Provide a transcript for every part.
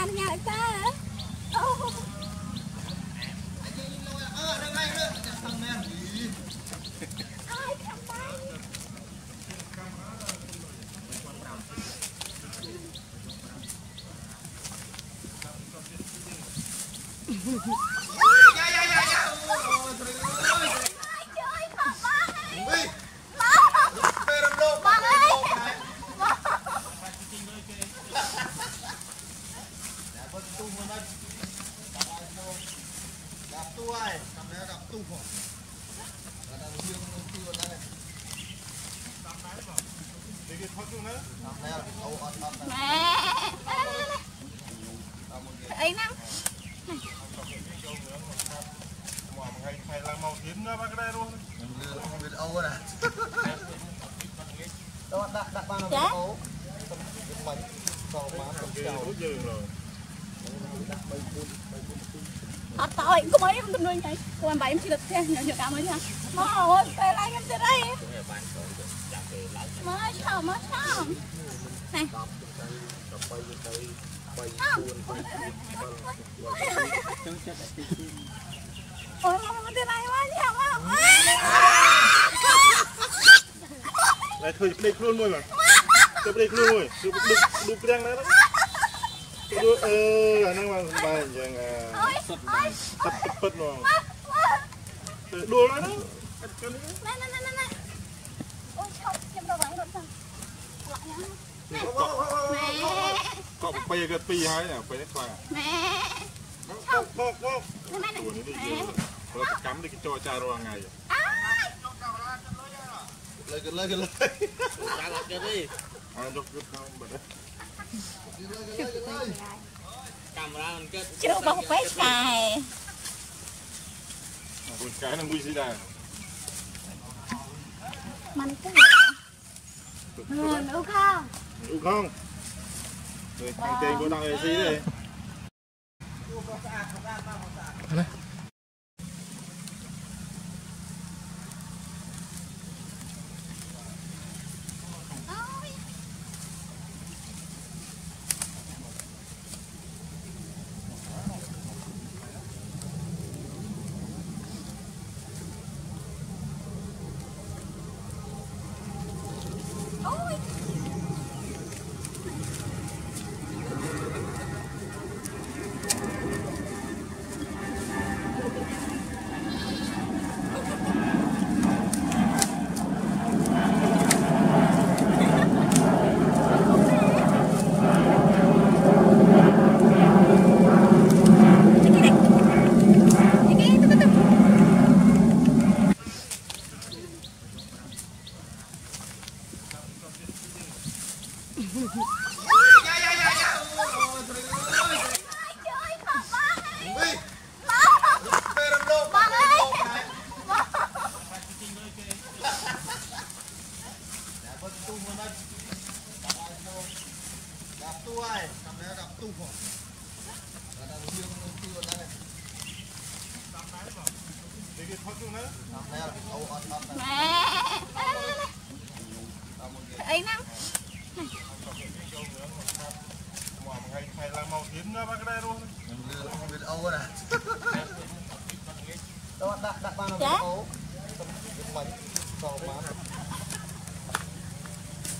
អនុញ្ញាតឲ្យតើអូអើរឿងអីរឿងចាំតាមមែនអើយខាងបាយកាមេរ៉ា rồi cầm này đập tu khổ là đập riêng nó tiêu ra này cầm này rồi thì đâu ăn không biết âu nè đó đặt đặt ba nó ấu bánh sau má cầm chầu rồi អត់តោយកុំអីខ្ញុំទំនួញហើយខ្ញុំបាយខ្ញុំជិះទៅផ្ទះខ្ញុំយកកាមួយទៀតមកអូយពេលឡើងខ្ញុំទៀតអីមកឆោមកឆោណែ13ទៅ3 4 5ចង់ចិត្តទីអូយមកទៀតហើយមកយកមកឡើយធ្វើភ្លេចខ្លួនមួយមកទៅភ្លេចខ្លួនមួយឌុបឌុបព្រាំងណាទៅអឺអាហ្នឹងមកសំបានអញ្ចឹង Tật tật tật nó. Đồ nó đó. Này này này này. Ôi chọc, chém đâu vậy luôn sao. Lại nhá. Mẹ. Cọp bê cái pi hay nè, bê qua. Mẹ. Chọc. Bốc bốc. Mẹ này. Mẹ. Rồi cắm đi cái cho cha rồi ngày. Ai. Lấy cái lấy cái lấy. Ra lại cho đi. À, đục cái không bật. Lấy cái lấy cái lấy chưa mình kết chứ không phải cái nó vui gì đây mình cứ Người, mình không? Mình không? Người thằng tiền của thằng ấy xí đây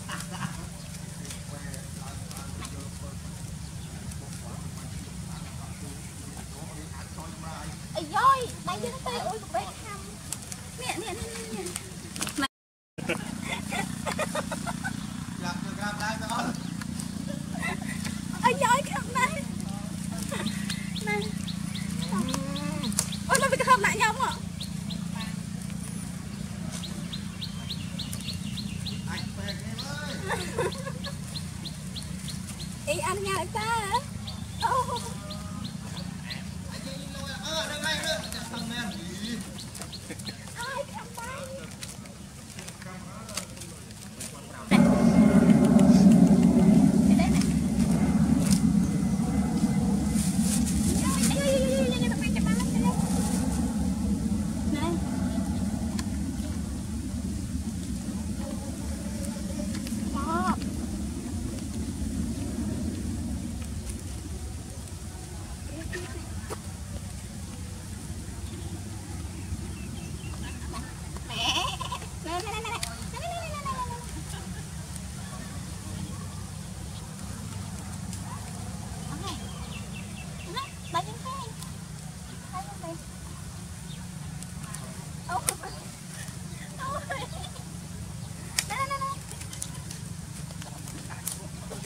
Ha ha ha. អនុញ្ញាតអីតាអូ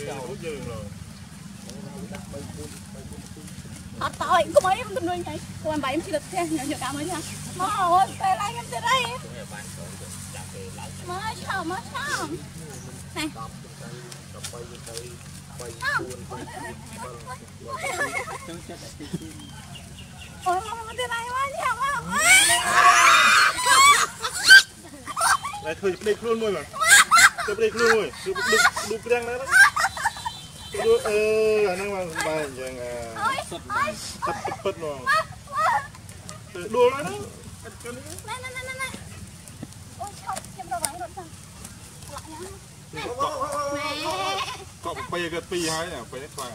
ចូលយើងឡើយអត់តើកុំអីខ្ញុំទំនួញហើយគាត់បាយខ្ញុំជិះទៅផ្ទះខ្ញុំយកកាមមកនេះមកអូនពេលឡើងខ្ញុំទៀតអីមកឆោមកឆោណែអូមកមកទៀតអីមកញ៉ាំមកតែធ្វើភ្លេចខ្លួនមួយមកទៅភ្លេចខ្លួនមួយឌុបឌុបព្រាំងដែរអឺអាហ្នឹងមកបាយអញ្ចឹងអឺសុទ្ធសុទ្ធពិតហ្មងទៅដួលហ្នឹងអត់ចឹងណែណែណែណែអូឈប់ខ្ញុំរកឡើងរត់ទៅលាក់យ៉ាងណែកបបីក៏ពីរហើយណាពេលនេះខ្លាំង